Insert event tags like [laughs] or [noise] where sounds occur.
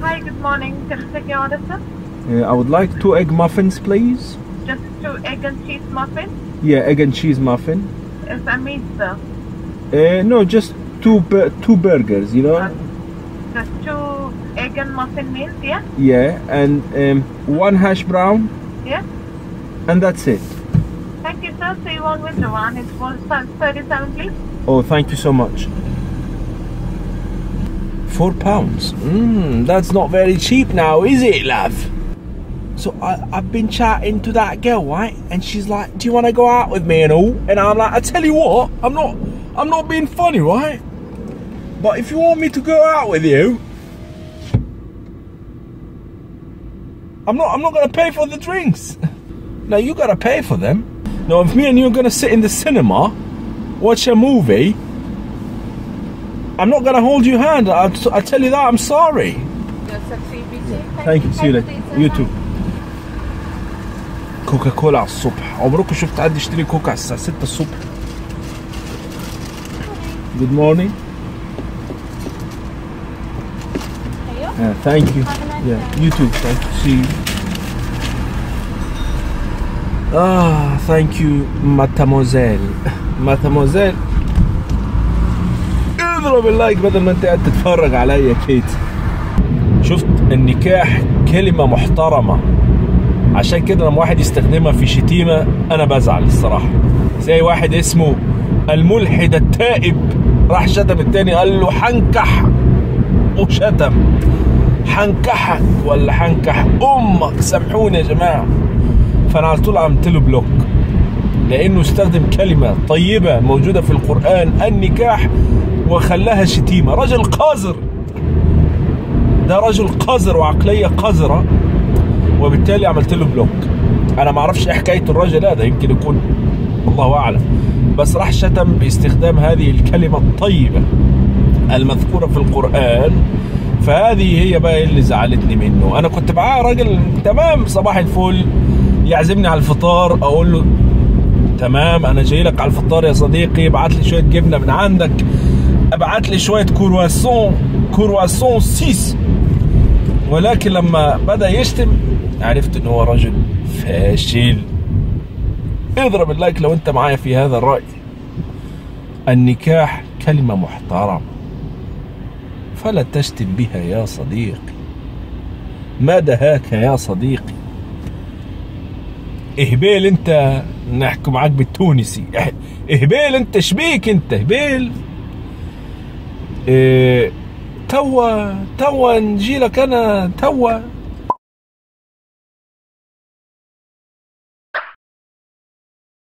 Hi, good morning. Can I take your order, sir? Uh, I would like two egg muffins, please. Just two egg and cheese muffins. Yeah, egg and cheese muffin. Is that meat, sir? Uh, no, just two bur- two burgers. You know. Uh, Just two egg and muffin meals, yeah? Yeah, and um, one hash brown, Yeah? and that's it. Thank you, sir. See you on window one. It's for 37, please. Oh, thank you so much. Four pounds. Mmm, that's not very cheap now, is it, love? So I, I've been chatting to that girl, right? And she's like, "Do you want to go out with me and all?" And I'm like, "I tell you what, I'm not, I'm not being funny, right? But if you want me to go out with you, I'm not, I'm not gonna pay for the drinks. [laughs] No, you gotta pay for them. No, if me and you are gonna sit in the cinema, watch a movie, I'm not gonna hold your hand. I, I tell you that. I'm sorry. Thank you. See you later. You too. كوكا كولا على الصبح عمركم شفت حد يشتري كوكا على الساعة 6 الصبح Good morning Yeah, thank you Yeah, you too Thank you See you Ah, thank you mademoiselle mademoiselle اضرب اللايك بدل ما انت قاعد تتفرج عليا كيت. شفت النكاح كلمة محترمة. عشان كده لما واحد يستخدمها في شتيمة أنا بزعل الصراحة. زي واحد اسمه الملحد التائب. راح شتم التاني قال له حنكح وشتم. حنكحك ولا حنكح أمك؟ سامحوني يا جماعة. فأنا على طول عملت له بلوك لأنه استخدم كلمة طيبة موجودة في القرآن النكاح وخلاها شتيمة. رجل قذر. ده رجل قذر وعقلية قذرة وبالتالي عملت له بلوك أنا ما أعرفش إيه حكاية الراجل هذا يمكن يكون الله أعلم. بس راح شتم باستخدام هذه الكلمة الطيبة المذكورة في القرآن. فهذه هي بقى اللي زعلتني منه. أنا كنت معاه راجل تمام صباح الفل يعزمني على الفطار أقول له تمام أنا جاي لك على الفطار يا صديقي ابعت لي شوية جبنة من عندك ابعت لي شوية كرواسون كرواسون سيس. ولكن لما بدأ يشتم عرفت إن هو رجل فاشل. اضرب اللايك لو أنت معايا في هذا الرأي. النكاح كلمة محترمة. فلا تشتم بها يا صديقي. ما دهاك يا صديقي؟ اهبيل أنت؟ نحكي معاك بالتونسي. [laughs] اهبيل أنت؟ شبيك أنت؟ هبيل إيه توا توا نجي لك أنا توا.